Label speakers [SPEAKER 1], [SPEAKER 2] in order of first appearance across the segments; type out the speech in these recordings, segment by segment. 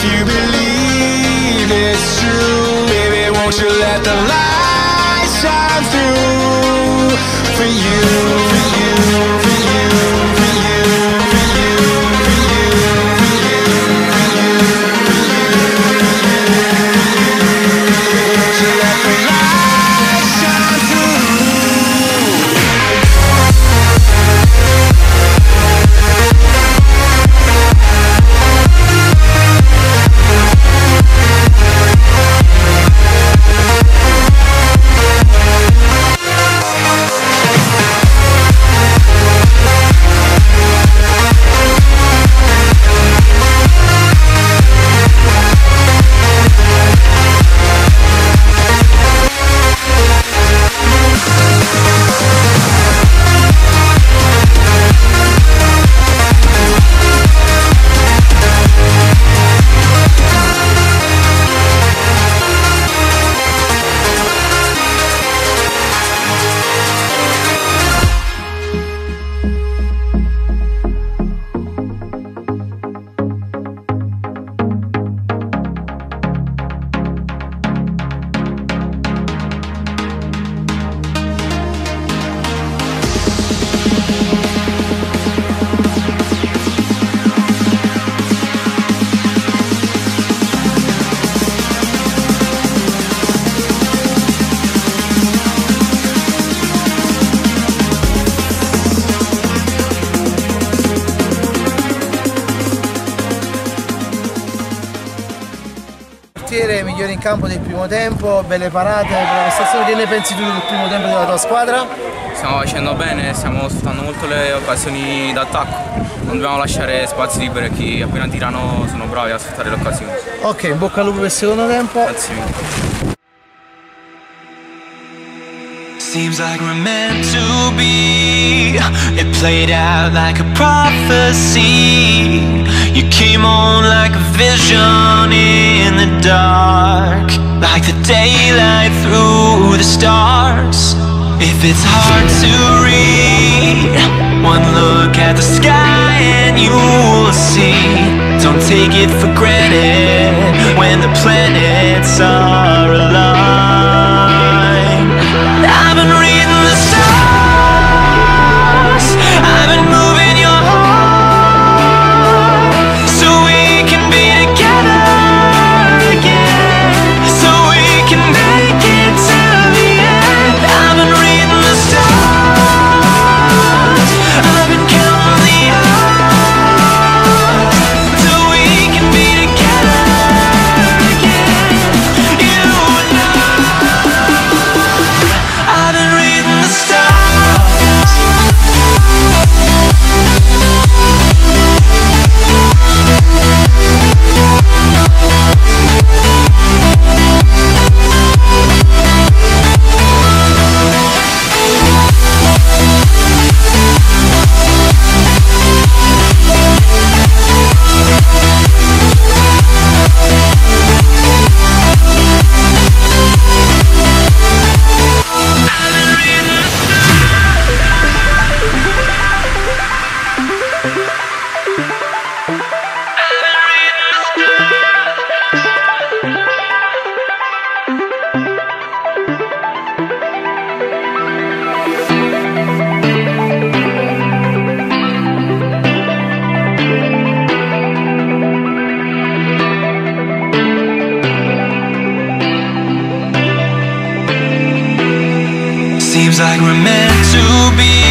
[SPEAKER 1] If you believe it's true, baby, won't you let the light shine through for you,
[SPEAKER 2] Portiere migliore in campo del primo tempo, belle parate, buona prestazione. Che ne pensi tu del primo tempo della tua squadra?
[SPEAKER 3] Stiamo facendo bene, stiamo sfruttando molto le occasioni d'attacco. Non dobbiamo lasciare spazi liberi chi appena tirano sono bravi a sfruttare le occasioni.
[SPEAKER 2] Ok, in bocca al lupo per il secondo tempo.
[SPEAKER 3] Grazie mille.
[SPEAKER 4] Seems like we're meant to be. It played out like a prophecy. You came on like a vision in the dark, like the daylight through the stars. If it's hard to read, one look at the sky and you'll see. Don't take it for granted when the planets like we're meant to be.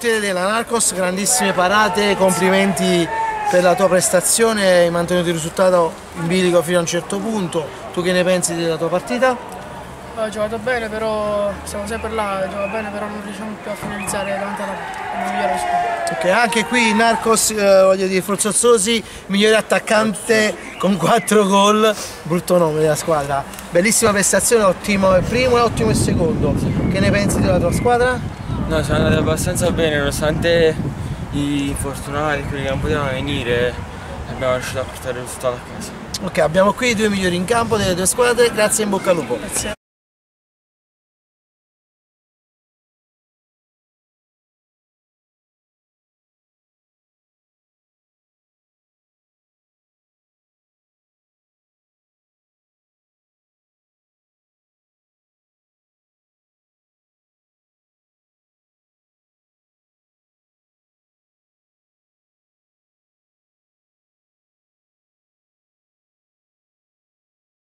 [SPEAKER 2] Portiere della Narcos, grandissime parate, complimenti per la tua prestazione, hai mantenuto il risultato in bilico fino a un certo punto. Tu che ne pensi della tua partita?
[SPEAKER 5] Ho giocato bene, però siamo sempre là, gioco bene, però non riusciamo più a finalizzare davanti alla alla migliore squadra.
[SPEAKER 2] Ok, anche qui Narcos, eh, voglio dire, Forzozzosi, migliore attaccante con 4 gol, brutto nome della squadra. Bellissima prestazione, ottimo il primo e ottimo il secondo. Che ne pensi della tua squadra?
[SPEAKER 4] No, siamo andati abbastanza bene, nonostante gli infortunati, quelli che non potevano venire, abbiamo riuscito a portare il risultato a casa.
[SPEAKER 2] Ok, abbiamo qui i due migliori in campo delle due squadre, grazie e in bocca al lupo.